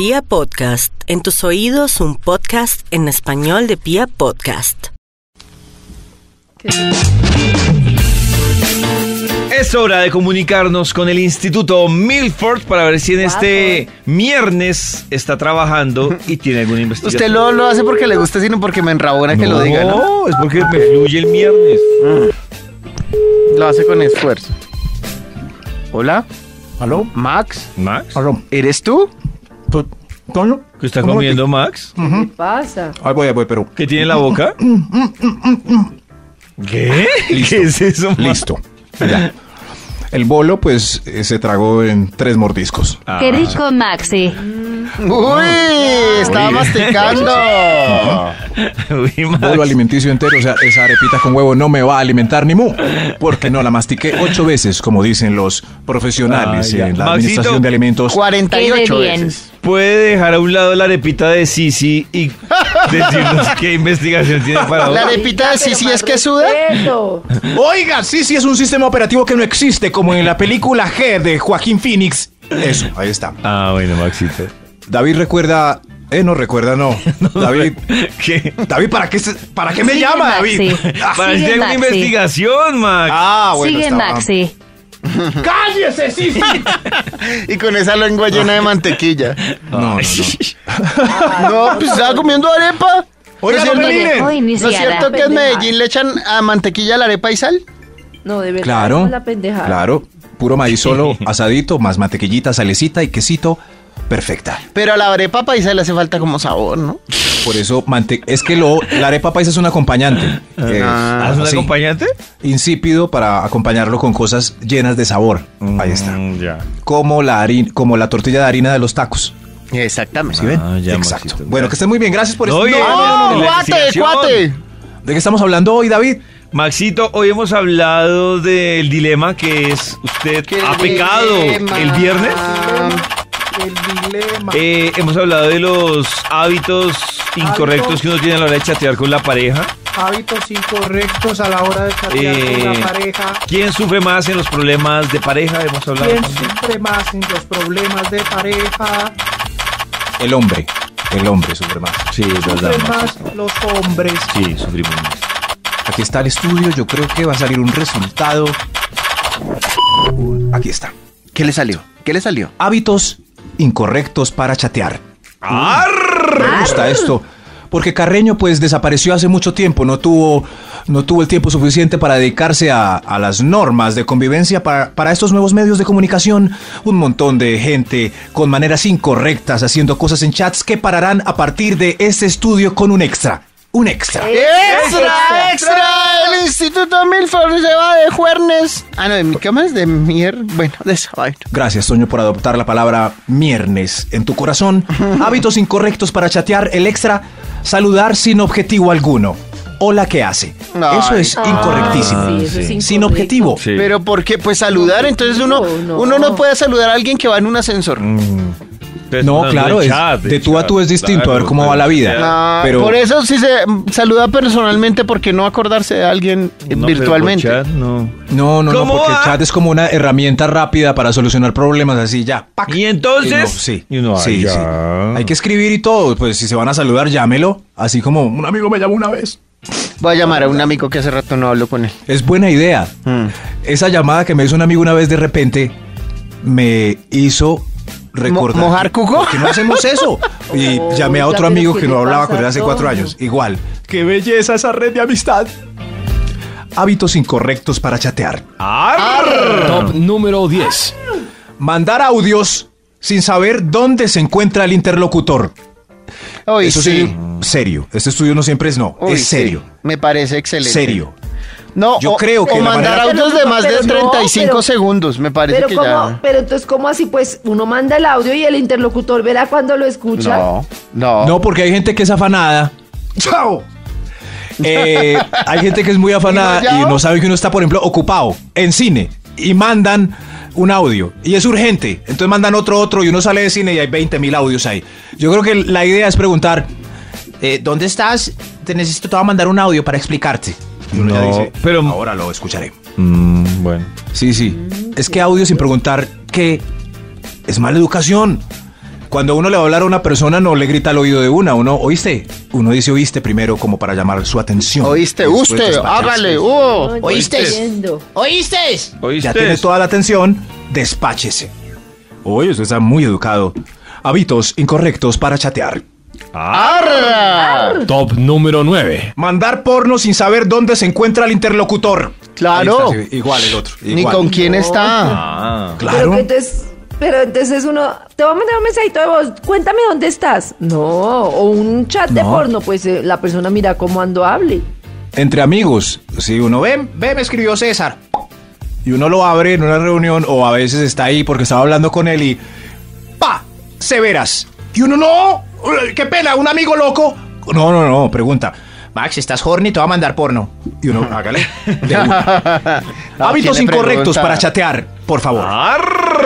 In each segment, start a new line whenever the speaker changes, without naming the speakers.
Pia Podcast, en tus oídos un podcast en español de Pia Podcast.
Es hora de comunicarnos con el Instituto Milford para ver si en este viernes está trabajando y tiene alguna investigación.
Usted no lo hace porque le gusta, sino porque me enrabona que lo diga, ¿no?
No, es porque me fluye el viernes.
Lo hace con esfuerzo. Hola,
¿Aló?
Max.
¿Max?
¿Aló?
¿Eres tú?
¿Tú- ¿Toño?
¿Qué está
¿Cómo
comiendo Max?
¿Qué pasa?
Ahí voy, ahí voy, pero...
¿Qué tiene en la boca? ¿Qué?
Listo.
¿Qué es eso, Max?
Listo. Ya. El bolo, pues, eh, se tragó en tres mordiscos.
Ah,
Qué rico, Maxi.
Uy, estaba
Oye.
masticando.
Uy, Max.
Bolo alimenticio entero, o sea, esa arepita con huevo no me va a alimentar ni mu. Porque no la mastiqué ocho veces, como dicen los profesionales
Ah, ya.
en la
Maxito.
administración de alimentos.
48
Quede bien.
veces.
¿Puede dejar a un lado la arepita de Sisi y decirnos qué investigación tiene para hoy?
La de sí, sí es que suda.
Eso.
Oiga, sí, sí, es un sistema operativo que no existe, como en la película G de Joaquín Phoenix. Eso, ahí está.
Ah, bueno, Maxito.
David recuerda... Eh, no recuerda, no. David...
¿Qué?
David, ¿para qué, se- ¿para qué me
Sigue,
llama,
Maxi.
David?
Para
Sigue,
tenga una
Maxi.
investigación, Max.
Ah, bueno,
Sigue,
estaba-
Maxi.
¡Cállese, sí, sí!
Y con esa lengua llena de mantequilla.
No, no, no.
No, pues estaba comiendo arepa.
Oiga,
¿No
no
es
me
cierto-
miren.
Hoy
¿No es
iniciará.
cierto que en Medellín le echan a mantequilla a la arepa y sal?
No, de verdad.
Claro,
La pendejada.
claro. Puro maíz solo, asadito, más mantequillita, salecita y quesito. Perfecta.
Pero a la arepa paisa le hace falta como sabor, ¿no?
Por eso, mante es que lo, la arepa paisa es un acompañante. Eh,
Ah,
¿Haz un
así,
acompañante?
Insípido para acompañarlo con cosas llenas de sabor. Ahí está.
Mm, ya.
Como la, harina, como la tortilla de harina de los tacos.
Exactamente.
¿Sí ven?
Ah, ya,
Exacto. Bueno, que estén muy bien. Gracias por
No,
esto.
¡No,
no, no,
cuate, cuate!
¿De qué estamos hablando hoy, David?
Maxito, hoy hemos hablado del dilema que es usted
¿Qué
ha pecado
dilema?
el viernes.
El dilema.
Eh, hemos hablado de los hábitos incorrectos que uno tiene a la hora de chatear con la pareja.
hábitos incorrectos a la hora de chatear
Eh,
con la pareja.
¿Quién sufre más en los problemas de pareja? Hemos hablado.
¿Quién
también.
sufre más en los problemas de pareja?
El hombre. El hombre sufre más.
Sí, es verdad.
Sufren más los hombres.
Sí, sufrimos más.
Aquí está el estudio. Yo creo que va a salir un resultado. Aquí está.
¿Qué le salió? ¿Qué le salió?
Hábitos incorrectos para chatear. Me gusta esto. Porque Carreño pues desapareció hace mucho tiempo, no tuvo, no tuvo el tiempo suficiente para dedicarse a, a las normas de convivencia para, para estos nuevos medios de comunicación. Un montón de gente con maneras incorrectas haciendo cosas en chats que pararán a partir de este estudio con un extra. Un extra.
¡Extra, extra! El Instituto Milford se va de juernes. Ah, no, ¿de qué más? De mier... Bueno, de esa vaina.
Gracias, Toño, por adoptar la palabra miernes en tu corazón. Hábitos incorrectos para chatear. El extra, saludar sin objetivo alguno. Hola, ¿qué hace?
Ay.
Eso es incorrectísimo.
sí, eso es.
Sin objetivo.
Sí.
Pero ¿por qué? Pues saludar, entonces uno,
No.
uno no puede saludar a alguien que va en un ascensor.
Entonces,
No, claro,
de
es-
chat,
de tú a tú es distinto,
claro,
a ver cómo va la vida. Pero-
Por eso si se saluda personalmente, porque no acordarse de alguien
No,
virtualmente?
chat, no.
No, no, no,
¿Cómo
porque
va?
el chat es como una herramienta rápida para solucionar problemas así ya. ¡pac!
Y entonces.
Y no, sí,
Y uno, ay,
sí, sí. Hay que escribir y todo. Pues si se van a saludar, llámelo. Así como un amigo me llamó una vez.
Voy a llamar a un amigo que hace rato no hablo con él.
Es buena idea.
Mm.
Esa llamada que me hizo un amigo una vez de repente me hizo recordar.
Mo- ¿mojar cuco?
¿Por qué no hacemos eso? Y
Oh,
llamé a otro amigo
¿qué
que no hablaba con él hace cuatro años. Igual. ¡Qué belleza esa red de amistad! Hábitos incorrectos para chatear.
Top número 10.
Mandar audios sin saber dónde se encuentra el interlocutor.
Uy,
Eso sí, serio. Este estudio no siempre es no, es
sí.
serio.
Me parece excelente.
Serio.
No,
Yo
o-
creo que
o mandar
manera-
audios de más de
Pero no,
35
pero-
segundos, me parece
Pero,
que
¿cómo?
ya.
pero entonces, ¿cómo así? Pues uno manda el audio y el interlocutor verá cuando lo escucha.
No, no.
No, porque hay gente que es afanada. ¡Chao! Eh, hay gente que es muy afanada
¿Y no
y no sabe que uno está, por ejemplo, ocupado en cine y mandan un audio y es urgente. Entonces mandan otro, otro y uno sale de cine y hay 20 mil audios ahí. Yo creo que la idea es preguntar: eh, ¿Dónde estás? Te necesito, te voy a mandar un audio para explicarte. Y uno ya
No,
dice,
pero-
ahora lo escucharé.
Mm, bueno.
Sí, sí. Es que audio sin preguntar qué es mala educación. Cuando uno le va a hablar a una persona, no le grita al oído de una. Uno, ¿oíste? Uno dice oíste primero como para llamar su atención.
¿Oíste? Usted, hágale. Uh.
Yo
¿Oíste? ¿Oíste?
¿Oíste?
Ya tiene toda la atención, despáchese. Oye, usted está muy educado. Hábitos incorrectos para chatear.
¡Arra!
Top número 9.
Mandar porno sin saber dónde se encuentra el interlocutor.
Claro.
Ahí está, sí, igual el otro.
Ni con quién está.
Ah.
Pero
Claro.
que entonces, pero entonces uno, te va a mandar un mensajito de voz, cuéntame dónde estás. No, o un chat de
No.
porno, pues eh, la persona mira cómo ando hable.
Entre amigos, si uno ve, ve, me escribió César. Y uno lo abre en una reunión o a veces está ahí porque estaba hablando con él y ¡pa! Severas. Y uno no, qué pena, un amigo loco. No, no, no, pregunta. Max, ¿estás horny? Te va a mandar porno. Y uno, hágale. De una.
No,
Hábitos
¿quién
incorrectos
pregunta?
para chatear, por favor.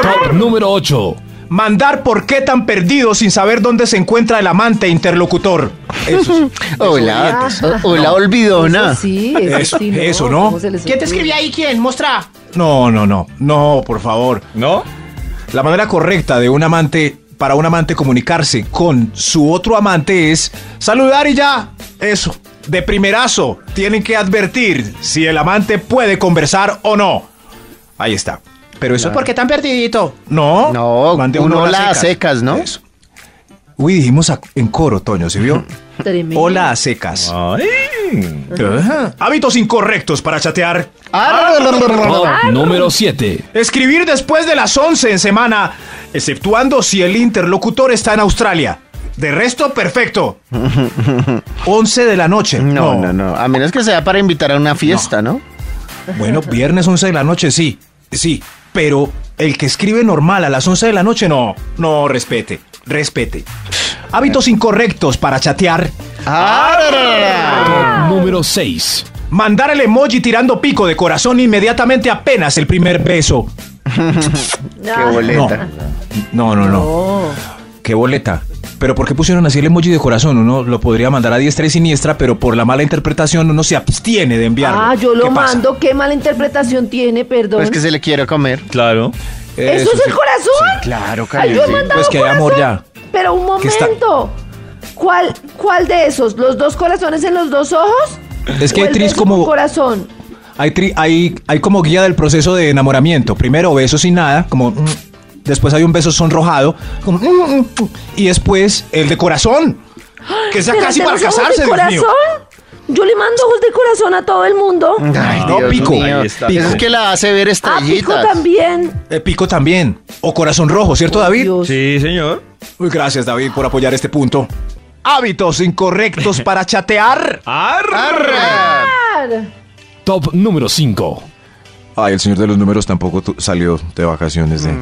Top número 8.
Mandar por qué tan perdido sin saber dónde se encuentra el amante interlocutor. Eso.
Hola. o- Hola, olvidona.
Eso sí, eso,
Eso,
sí,
eso, ¿no?
¿Cómo se les ocurre?
ahí? ¿Quién? Mostra.
No, no, no, no, por favor.
¿No?
La manera correcta de un amante, para un amante comunicarse con su otro amante es saludar y ya. Eso. De primerazo, tienen que advertir si el amante puede conversar o no. Ahí está. Pero eso
¿Por qué tan perdidito?
No.
No,
mande
un
uno a
hola a secas, ¿no?
Eso. Uy, dijimos a- en coro, Toño, ¿se vio?
Tremendo.
Hola a secas.
Ay.
Ajá. Hábitos incorrectos para chatear.
Top número 7.
Escribir después de las 11 en semana, exceptuando si el interlocutor está en Australia. De resto, perfecto. 11 de la noche.
No, no, no. A menos que sea para invitar a una fiesta, ¿no?
Bueno, viernes 11 de la noche, sí. Sí. Pero el que escribe normal a las 11 de la noche, no. No, respete. Respete. Hábitos incorrectos para chatear.
Top número 6.
Mandar el emoji tirando pico de corazón inmediatamente apenas el primer beso.
¡Qué boleta!
No, no, no.
no.
Qué boleta. Pero ¿por qué pusieron así el emoji de corazón? Uno lo podría mandar a diestra y siniestra, pero por la mala interpretación uno se abstiene de enviarlo.
Ah, yo lo
¿Qué pasa?
mando. ¿Qué mala interpretación tiene? Perdón.
Pues que se le quiere comer.
Claro.
¿Eso, es
sí.
el corazón?
Claro,
Ay, yo he
Karen.
mandado
Pues que hay amor
corazón. Pero un
Que está-
momento. ¿Cuál, ¿Cuál de esos? ¿Los dos corazones en los dos ojos?
Es que
¿O
hay tris como
corazón.
Hay, tri- hay hay como guía del proceso de enamoramiento. Primero beso sin nada, como mm, después hay un beso sonrojado, como mm, mm, y después el de corazón, que es ya
¿Pero
casi para casarse,
de
Dios mío.
corazón? Yo le mando ojos de corazón a todo el mundo.
Ay,
No,
Dios
pico.
mío. Eso es que la hace ver
Ah, pico
estrellitas.
también.
Eh, pico también o corazón rojo, ¿cierto, David?
Dios.
Sí, señor.
Muy gracias, David, por apoyar este punto. Hábitos incorrectos para chatear.
¡Arra!
Top número 5.
Ay, el señor de los números tampoco salió de vacaciones. De...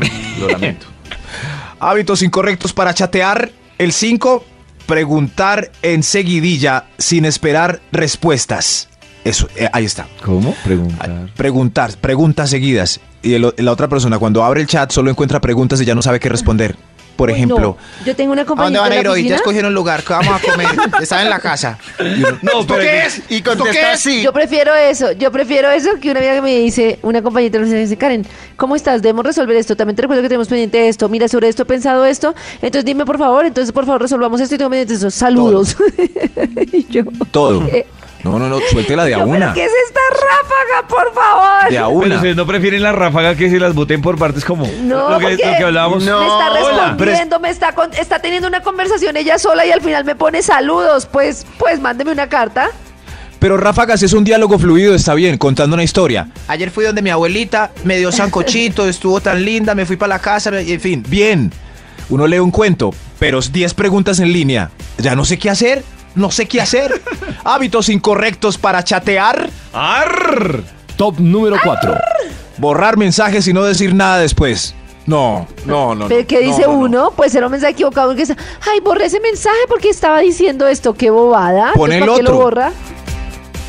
Lo lamento. Hábitos incorrectos para chatear. El 5, preguntar enseguidilla sin esperar respuestas. Eso, eh, ahí está.
¿Cómo? Preguntar.
Preguntar, preguntas seguidas. Y el- la otra persona cuando abre el chat solo encuentra preguntas y ya no sabe qué responder. Por
Uy,
ejemplo,
no. Yo tengo una compañera en la oficina.
escogieron lugar. ¿Qué vamos a comer? Están en la casa.
No,
¿esto
pero
qué es?
Y
¿Esto
contesta así.
Yo prefiero eso, yo prefiero eso que una amiga que me dice, una compañera me dice, Karen, ¿cómo estás? Debemos resolver esto. También te recuerdo que tenemos pendiente esto. Mira, sobre esto he pensado esto. Entonces dime, por favor, entonces por favor resolvamos esto y tengo pendiente eso. Saludos. y yo,
todo.
¿qué?
No, no, no, suéltela de a
¿pero
una.
¿Qué es esta ráfaga, por favor?
De a
Pero
una.
ustedes no prefieren la ráfaga que se las boten por partes como
No,
lo, que, lo que hablábamos.
No.
me está
pero es-
respondiendo, me está, con- está teniendo una conversación ella sola y al final me pone saludos. Pues, pues mándeme una carta.
Pero ráfagas es un diálogo fluido, está bien, contando una historia.
Ayer fui donde mi abuelita, me dio sancochito, estuvo tan linda, me fui para la casa, en fin.
Bien, uno lee un cuento, pero 10 preguntas en línea. Ya no sé qué hacer, no sé qué hacer. Hábitos incorrectos para chatear.
¡Arr!
Top número 4.
Borrar mensajes y no decir nada después. No, no, no.
Pero
no,
¿Qué
no,
dice
no, no.
uno? Pues era un mensaje equivocado. Que dice, ay, borré ese mensaje porque estaba diciendo esto. Qué bobada.
Pon el
¿para qué lo
otro.
borra?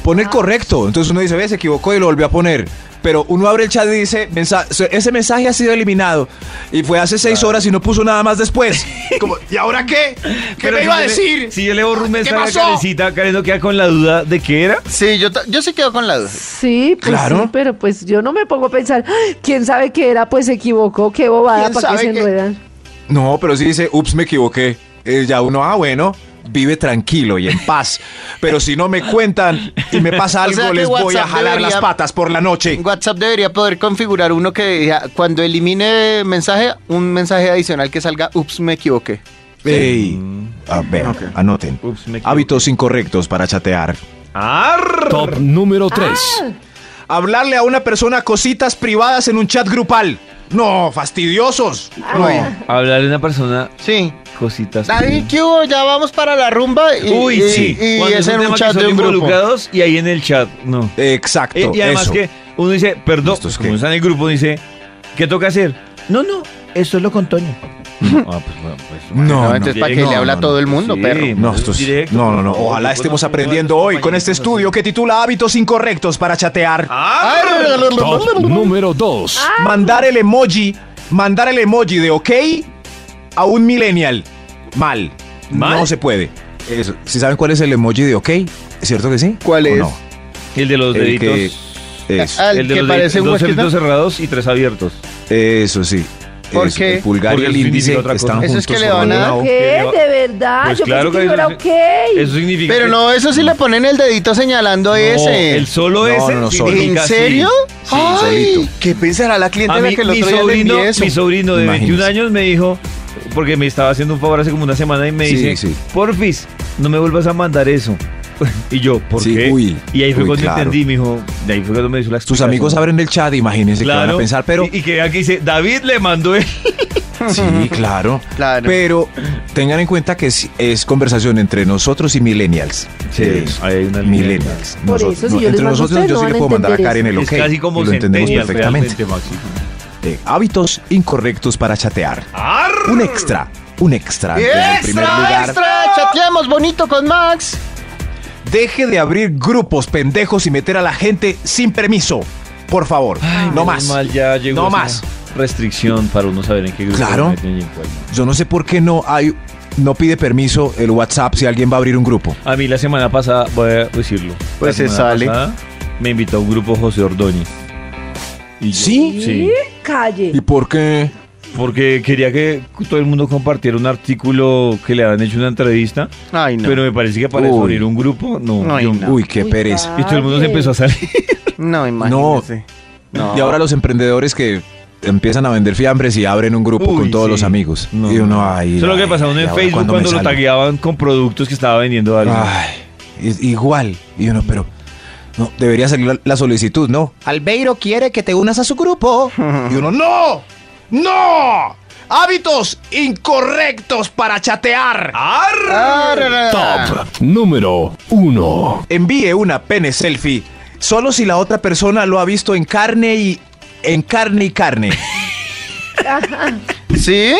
Pon el correcto. Entonces uno dice, ve, se equivocó y lo volvió a poner. Pero uno abre el chat y dice, "Mensa- ese mensaje ha sido eliminado. Y fue hace seis horas y no puso nada más después. Como, ¿Y ahora qué? ¿Qué
Pero
me
si
iba a
yo le-
decir?
si yo le borro un mensaje a? Karencita, Karen no queda con la duda de qué era.
Sí, yo, yo sí quedo con la duda.
Sí, pues
Claro.
sí, pero pues yo no me pongo a pensar, "Ay, ¿quién sabe qué era? Pues se equivocó, qué bobada,
¿Quién
¿para qué
sabe
se enredan?
No, pero si dice, ups, me equivoqué. eh, ya uno, ah, bueno, vive tranquilo y en paz. Pero si no me cuentan y me pasa
O
algo,
sea
les voy a jalar
debería-
las patas por la noche.
WhatsApp debería poder configurar uno que cuando elimine mensaje, un mensaje adicional que salga, ups, me equivoqué.
Ey, a ver, anoten.
Ups, me equivoqué.
Hábitos incorrectos para chatear.
¡Arr!
Top número 3.
Hablarle a una persona cositas privadas en un chat grupal. No, fastidiosos. No.
Hablarle a una persona
Sí.
Cositas.
David, ¿qué hubo? Ya vamos para la rumba. Y,
Uy,
y-
sí.
Y,
Cuando
es en un
que
chat de un grupo.
involucrados y ahí en el chat, no.
Exacto.
Eh, y además
eso.
que uno dice, perdón,
¿Esto es
como está en el grupo, dice, ¿qué toca hacer? No, no, esto es lo con Toño. ah, pues bueno, pues.
No,
No,
no.
entonces, ¿para qué
no,
le habla
no,
a todo el mundo,
Sí,
perro?
No, esto es-
directo,
no, no, no. Ojalá
no
estemos aprendiendo
hablar
hoy con este
compañeros
estudio que titula Hábitos incorrectos para chatear.
Top número 2.
Mandar el emoji, mandar el emoji de OK a un millennial. Mal.
¿Mal?
No se puede. Eso. ¿Sí saben cuál es el emoji de OK? ¿Es cierto que sí?
¿Cuál
¿O
es?
no?
El de los
El
deditos.
que- Eso,
Al
el de
que
los
parece
deditos,
un
dos deditos cerrados y tres abiertos.
eso sí.
¿Por
Eso,
qué?
El pulgar
Porque
y el índice
otra cosa.
están
Eso es
juntos
que le van a.
¿Qué?
que-
¿De verdad?
Pues
Yo
claro
pensé que
que
no era
eso-
ok.
Eso significa
Pero
que-
no, eso sí le ponen el dedito señalando
No,
ese.
El solo
No,
ese
no, solo.
¿En serio?
Sí,
Ay,
solito.
¿qué pensará la cliente
A
la que el
mi
otro día
sobrino,
eso?
mi sobrino de 21
Imagínese.
años me dijo, porque me estaba haciendo un favor hace como una semana y me
Sí,
dice,
sí.
porfis, no me vuelvas a mandar eso. y yo, ¿por
Sí,
qué?
uy,
y ahí fue
uy,
cuando
claro.
entendí, me dijo, de ahí fue cuando me hizo la
Tus amigos abren el chat, imagínense que van a pensar, pero...
Y, y que vean que dice, David le mandó él.
Sí, claro.
Claro.
Pero tengan en cuenta que es, es conversación entre nosotros y millennials.
Sí,
Eh,
hay una
millennials.
Por eso, si yo les
entre nosotros yo
no
sí le puedo mandar a Karen el ok.
es casi como
y lo entendemos perfectamente.
realmente,
Hábitos incorrectos para chatear. Un extra, un extra. primer
¡Extra,
lugar.
extra! Chateamos bonito con Max.
Deje de abrir grupos pendejos y meter a la gente sin permiso. Por favor, no más.
mal ya llegó
No más.
restricción para uno saber en qué grupo
Claro.
se meten y en cuál.
Yo no sé por qué no hay, no pide permiso el WhatsApp si alguien va a abrir un grupo.
A mí la semana pasada, voy a decirlo.
Pues
la
se sale.
pasada Me invitó a un grupo José Ordóñez. Y yo-
¿Sí?
Sí.
Calle.
¿Y por qué?
Porque quería que todo el mundo compartiera un artículo que le habían hecho una entrevista.
Ay, no.
Pero me parece que para
Uy.
abrir un grupo, no. Yo-
no.
Uy, qué
Uy,
pereza.
Y todo el mundo se empezó a salir.
No, imagínese. No.
Y ahora los emprendedores que empiezan a vender fiambres y abren un grupo
Uy,
con todos
sí.
los amigos.
No.
Y uno ahí.
Eso es lo que pasaba uno
¿y
en Facebook cuando lo tagueaban con productos que estaba vendiendo algo.
Ay, igual. Y uno, pero. No, debería salir la, la solicitud, ¿no? Albeiro quiere que te unas a su grupo. y uno, ¡no! ¡No! Hábitos incorrectos para chatear.
Ra.
Top número 1.
Envíe una pene selfie solo si la otra persona lo ha visto en carne y. En carne y carne.
¿Sí?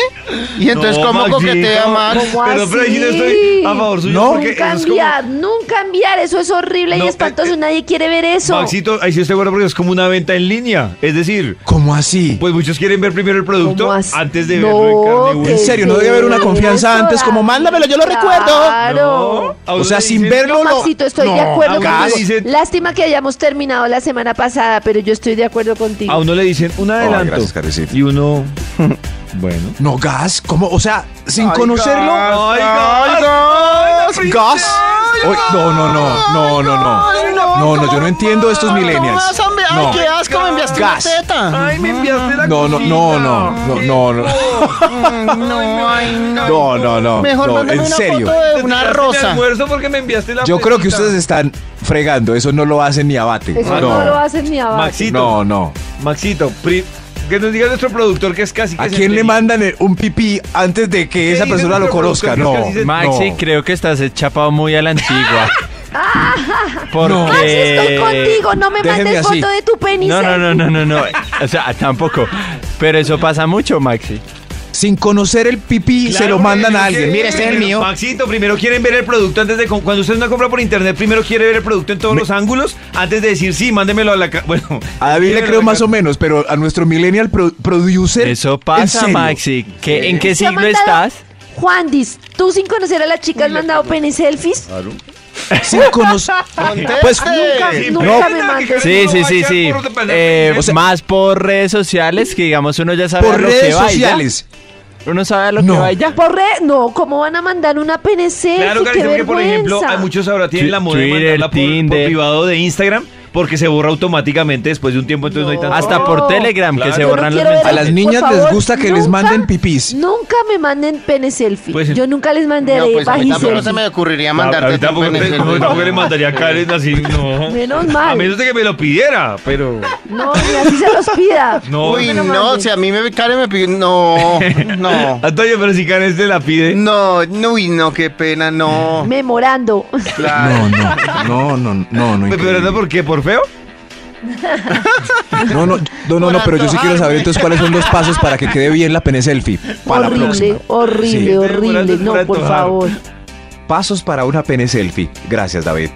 Y entonces,
No,
¿cómo coquetea Max?
¿Cómo
Pero, pero ahí no
así?
estoy a favor suyo
No.
porque
Nunca
como...
enviar, nunca enviar. Eso es horrible
No,
y espantoso.
eh, eh,
Nadie quiere ver eso.
Maxito, ahí sí estoy bueno porque es como una venta en línea. Es decir,
¿Cómo así?
pues muchos quieren ver primero el producto
¿Cómo así?
antes de
No,
verlo en carne y
¿qué
hueso.
En serio, no debe haber una confianza
eso,
antes, como,
David?
"Mándamelo, yo lo recuerdo".
Claro.
A
O sea,
le
sin
dicen,
verlo,
No,
lo-
Maxito, estoy de
No,
acuerdo contigo. Lástima que hayamos terminado la semana pasada, pero yo estoy de acuerdo contigo.
A uno le dicen un adelanto.
gracias, Karencita.
y uno. bueno.
No, gas, ¿cómo? O sea, sin
Ay,
conocerlo.
gas,
Ay,
ay,
gas.
¿Gas? Oy, no, no, no, no, no, no.
Ay,
No, no, yo no entiendo estos
¿Cómo
millennials. No.
Ay, qué asco, me enviaste una
Gas.
teta.
Ay, me enviaste la
No, no, no, no, no, no, no.
No, ay, no.
No, no, no.
Mejor
no,
mándame
en
una
serio.
foto de una rosa.
almuerzo porque me enviaste la
Yo creo que ustedes están fregando, eso no lo hacen ni abate.
Eso no,
No,
lo hacen ni abajo.
Maxito.
no, no.
Maxito, pri- que nos diga nuestro productor que es casi que
¿A quién le mandan eh, un pipí antes de que
¿Qué
esa
dice
persona lo
nuestro
conozca?
productor
No.
Maxi,
no.
creo que estás chapado muy a la antigua. Porque...
Maxi, estoy contigo. No me mandes
así.
foto de tu penis.
No, no, no, no, no, no. O sea, tampoco. Pero eso pasa mucho, Maxi.
Sin conocer el pipí, se
Claro,
lo mandan a alguien. Mire, este es el mío.
Maxito, primero quieren ver el producto antes de. Cuando usted no compra por internet, primero quiere ver el producto en todos los ángulos antes de decir sí, mándemelo a la. Bueno.
A David le creo más o menos, pero a nuestro millennial pro- producer.
Eso
¿en
pasa? Maxi. ¿Qué, ¿En qué
¿Se ha
siglo estás?
Juan Dis, tú sin conocer a la chica has mandado penis selfies.
Sin conocer. Pues
Nunca,
Sí,
nunca
no.
me.
Sí, sí, sí, sí. Eh,
O sea-
más por redes sociales, que digamos uno ya sabe
por
lo que
redes
va y ya.
sociales.
Uno sabe a lo
No.
que va y ya.
Por re, no, ¿cómo van a mandar una selfie?
Claro,
¡Qué
Karen, porque por ejemplo, hay muchos ahora tienen la moda de mandarla por, por privado de Instagram porque se borra automáticamente después de un tiempo, entonces no, hay tanto.
Hasta por
No.
Telegram
Claro.
que se
no
borran los
quiero ver
A
mensajes.
las niñas les gusta que les manden pipís.
Nunca me manden pene selfie.
Pues,
Yo nunca les mandé
No, pues a
selfie.
se me ocurriría
a, a
mandarte tu
tampoco,
pene selfie.
no, tampoco le mandaría a Karen así, no.
Menos
A
mal.
menos de que me lo pidiera, pero
No, ni así se los pida.
no.
Uy, no, si a mí me Karen me pidió, no, no,
Antonio, pero si Karen se la pide.
no, no, uy, no, qué pena, no.
Memorando.
Claro.
No, no, no, no, no, no.
Pero no, ¿por qué? ¿Por feo?
No, no, no, no, no, pero yo sí quiero saber entonces cuáles son los pasos para que quede bien la pene selfie. Para la
horrible,
próxima.
horrible,
Sí.
horrible. No, por favor.
Pasos para una pene selfie. Gracias, David.